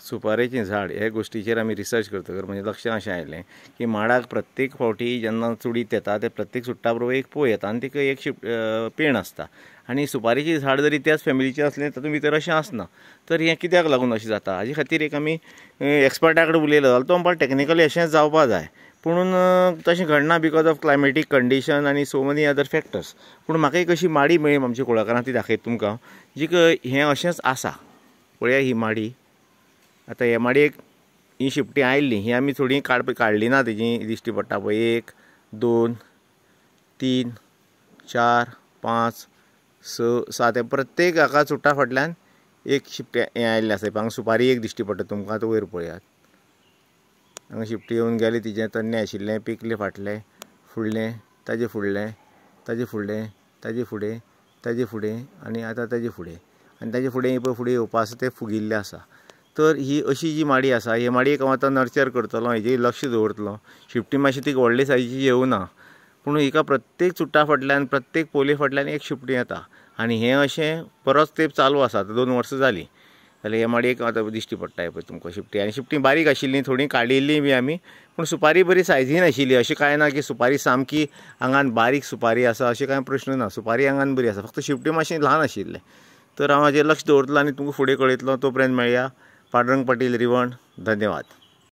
सुपारेचें झाड हे गोश्टीचेर आमी रिसर्च करतकर म्हणजे लक्षांत अशें आयलें की माडाक प्रत्येक फावटी जेन्ना चुडीत येता ते प्रत्येक सुट्टा बरोबर एक पोय येता आनी तिका एक शिप पेण आसता आनी सुपारेचें झाड जरी त्याच फॅमिलीचें आसलें तातूंत भितर अशें आसना तर हें कित्याक लागून अशें जाता? हाजे खातीर एक आमी एक्सपर्टा कडेन उलयलो जाल्यार तो म्हणपाक टॅक्निकली अशें जावपा जाय. पूण तशें घडना बिकॉज ऑफ क्लायमेटीक कंडीशन आनी सो मेनी अदर फॅक्टर्स पूण म्हाका एक अशी माडी मेळ्ळी आमच्या कुळागरांत ती दाखयता तुमकां जी हें अशेंच आसा. पळया ही माडी आतां हे माडयेक ही शिपटी आयिल्ली ही आमी थोडी काड काडली ना तेजी दिश्टी पडटा पळय एक दोन तीन चार पांच स सात. हे प्रत्येक हाका चुट्टा फाटल्यान एक शिपटी हें आयिल्लें आसा. हांगा सुपारी एक दिश्टी पडटा तुमकां आतां वयर पळयात. हांगा शिपटी येवन गेली तिजें तन्नें आशिल्लें पिकलें फाटलें फुडलें ताजे फुडलें ताजे फुडलें ताजे फुडें ताजे फुडें आनी आतां ताजे फुडें. आनी ताजे फुडें पळय फुडें येवपा आसा तें फुगिल्लें आसा. तर ही अशी जी माडी आसा हे माडयेक हांव आतां नर्चर करतलो हेजेर लक्ष दवरतलो शिफ्टी मातशी ती व्हडले सायजीची येवना पूण हिका प्रत्येक चुट्टा फाटल्यान प्रत्येक पोले फाटल्यान एक शिपटी येता. आनी हें अशें परत तेंप चालू आसा आतां दोन वर्सां जालीं जाल्यार हे माडयेक आतां दिश्टी पडटा पळय तुमकां शिपटी आनी शिपटी बारीक आशिल्लीं थोडीं काडिल्लीं बी आमी. पूण सुपारी बरी सायजीन आशिल्ली अशें कांय ना की सुपारी सामकी आंगान बारीक सुपारी आसा अशें कांय प्रश्न ना. सुपारी आंगान बरी आसा फक्त शिपटी मातशें ल्हान आशिल्लें. तर हांव हाजेर लक्ष दवरतलो आनी तुमकां फुडें कळयतलो तो पर्यंत मेळया. पांडुरंग पाटील रिवण धन्यवाद.